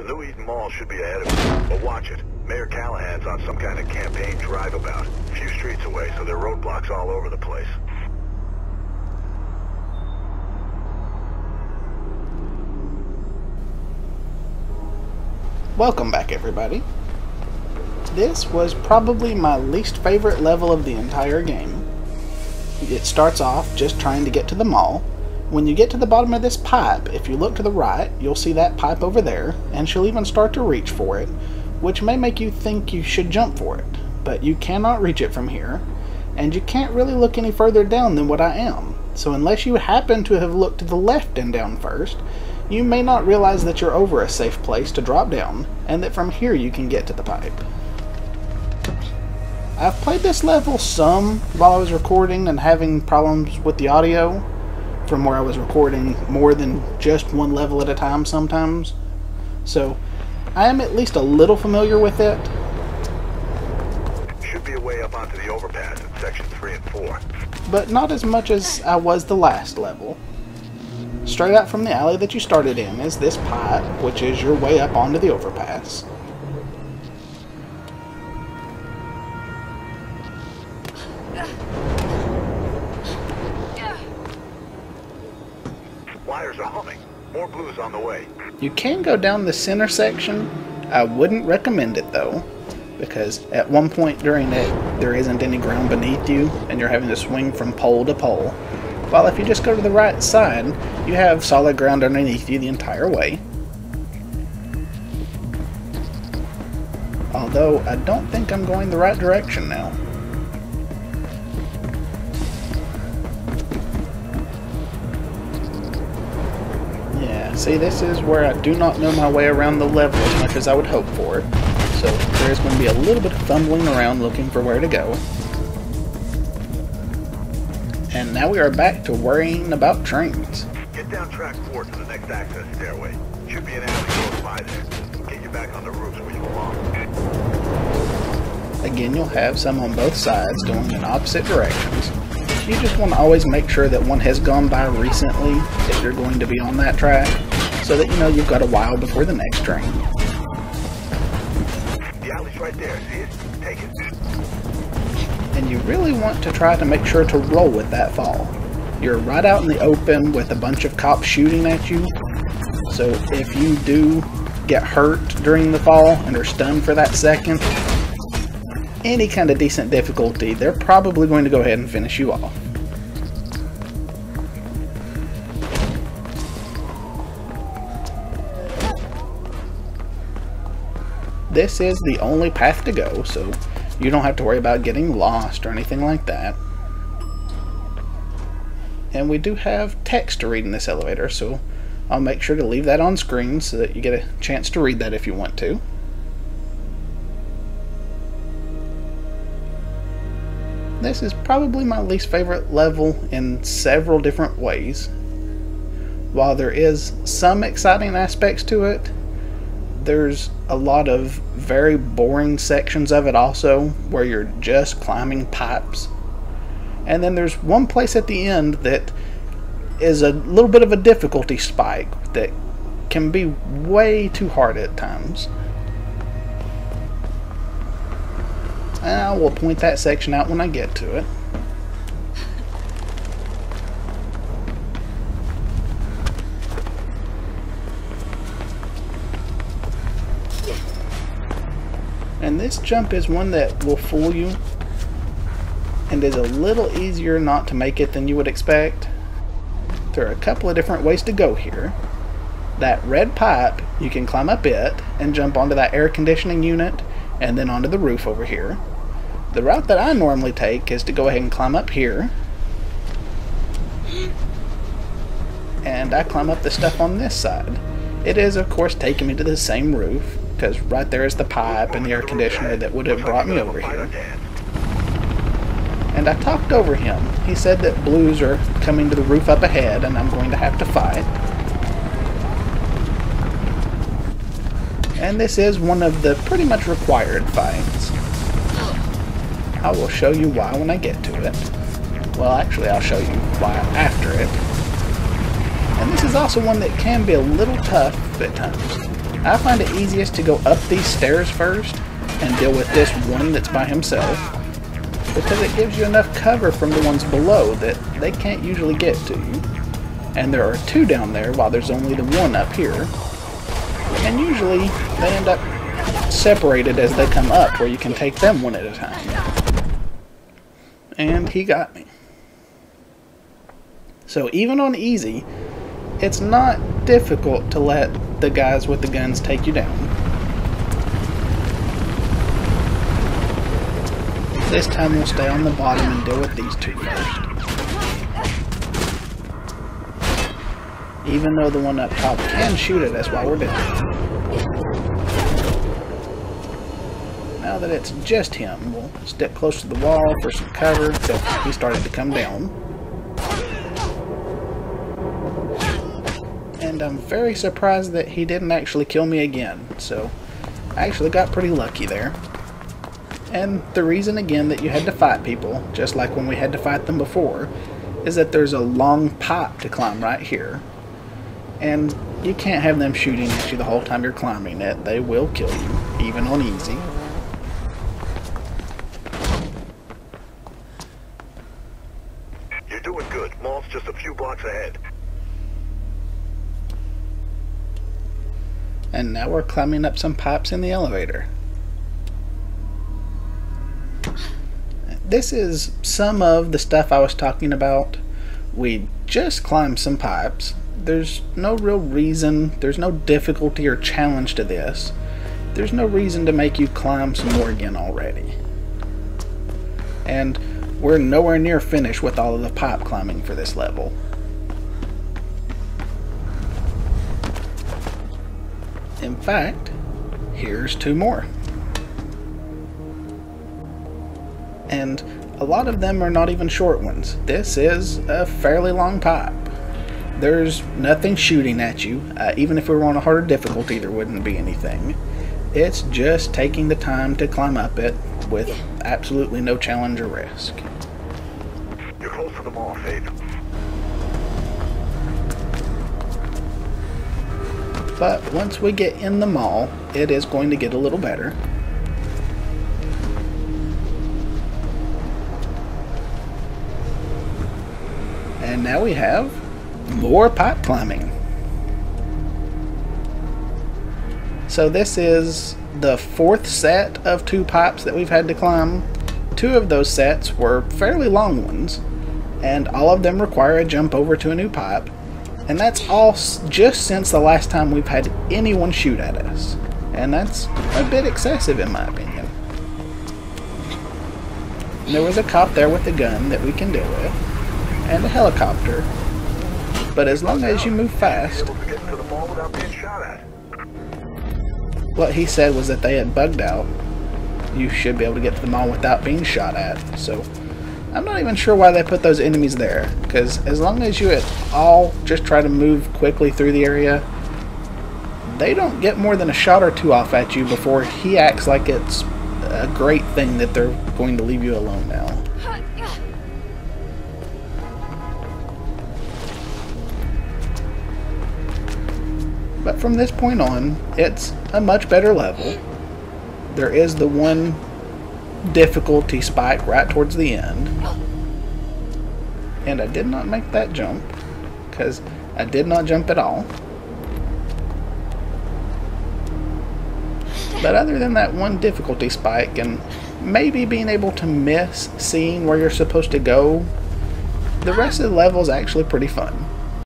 The New Eden Mall should be ahead of us, but watch it. Mayor Callaghan's on some kind of campaign drive about. A few streets away, so there are roadblocks all over the place. Welcome back everybody. This was probably my least favorite level of the entire game. It starts off just trying to get to the mall. When you get to the bottom of this pipe, if you look to the right, you'll see that pipe over there, and she'll even start to reach for it, which may make you think you should jump for it, but you cannot reach it from here, and you can't really look any further down than what I am. So unless you happen to have looked to the left and down first, you may not realize that you're over a safe place to drop down, and that from here you can get to the pipe. I've played this level some while I was recording and having problems with the audio from where I was recording more than just one level at a time sometimes. So I am at least a little familiar with it. Should be a way up onto the overpass in section 3 and 4. But not as much as I was the last level. Straight out from the alley that you started in is this pipe, which is your way up onto the overpass. Are humming. More blues on the way. You can go down the center section. I wouldn't recommend it though, because at one point during it, there isn't any ground beneath you, and you're having to swing from pole to pole. While if you just go to the right side, you have solid ground underneath you the entire way. Although, I don't think I'm going the right direction now. See this is where I do not know my way around the level as much as I would hope for. So there's going to be a little bit of fumbling around looking for where to go. And now we are back to worrying about trains. Get down track 4 to the next access stairway. Should be an alley close by there. Get you back on the roofs where you belong. Again, you'll have some on both sides going in opposite directions. You just want to always make sure that one has gone by recently if you're going to be on that track, so that you know you've got a while before the next train. The alley's right there, see it? Take it. And you really want to try to make sure to roll with that fall. You're right out in the open with a bunch of cops shooting at you, so if you do get hurt during the fall and are stunned for that second, any kind of decent difficulty, they're probably going to go ahead and finish you off. This is the only path to go, so you don't have to worry about getting lost or anything like that. And we do have text to read in this elevator, so I'll make sure to leave that on screen so that you get a chance to read that if you want to. This is probably my least favorite level in several different ways. While there is some exciting aspects to it, there's a lot of very boring sections of it also where you're just climbing pipes. And then there's one place at the end that is a little bit of a difficulty spike that can be way too hard at times. And I will point that section out when I get to it. And this jump is one that will fool you and is a little easier not to make it than you would expect. There are a couple of different ways to go here. That red pipe, you can climb up it and jump onto that air conditioning unit and then onto the roof over here. The route that I normally take is to go ahead and climb up here. And I climb up the stuff on this side. It is, of course, taking me to the same roof, because right there is the pipe and the air conditioner that would have brought me over here. And I talked over him. He said that blues are coming to the roof up ahead, and I'm going to have to fight. And this is one of the pretty much required fights. I will show you why when I get to it. Well, actually, I'll show you why after it. And this is also one that can be a little tough at times. I find it easiest to go up these stairs first and deal with this one that's by himself because it gives you enough cover from the ones below that they can't usually get to you. And there are two down there while there's only the one up here. And usually they end up separated as they come up where you can take them one at a time. And he got me. So even on easy, it's not difficult to let the guys with the guns take you down. This time we'll stay on the bottom and deal with these two first. Even though the one up top can shoot at us while we're down. Now that it's just him, we'll step close to the wall for some cover until he started to come down. And I'm very surprised that he didn't actually kill me again, so I actually got pretty lucky there. And the reason again that you had to fight people, just like when we had to fight them before, is that there's a long pipe to climb right here. And you can't have them shooting at you the whole time you're climbing it. They will kill you, even on easy. You're doing good. Mall's just a few blocks ahead. And now we're climbing up some pipes in the elevator. This is some of the stuff I was talking about. We just climbed some pipes. There's no real reason, there's no difficulty or challenge to this. There's no reason to make you climb some more again already. And we're nowhere near finished with all of the pipe climbing for this level. Fact, here's two more. And a lot of them are not even short ones. This is a fairly long pipe. There's nothing shooting at you. Uh, even if we were on a harder difficulty, there wouldn't be anything. It's just taking the time to climb up it with absolutely no challenge or risk. You're close to the Faith. But once we get in the mall, it is going to get a little better. And now we have more pipe climbing. So this is the fourth set of two pipes that we've had to climb. Two of those sets were fairly long ones, and all of them require a jump over to a new pipe. And that's all just since the last time we've had anyone shoot at us. And that's a bit excessive in my opinion. There was a cop there with a gun that we can deal with, and a helicopter. But as long as you move fast, what he said was that they had bugged out. You should be able to get to the mall without being shot at. So I'm not even sure why they put those enemies there. Because as long as you at all just try to move quickly through the area, they don't get more than a shot or two off at you before he acts like it's a great thing that they're going to leave you alone now. But from this point on, it's a much better level. There is the one difficulty spike right towards the end. And I did not make that jump, because I did not jump at all. But other than that one difficulty spike and maybe being able to miss seeing where you're supposed to go, the rest of the level is actually pretty fun.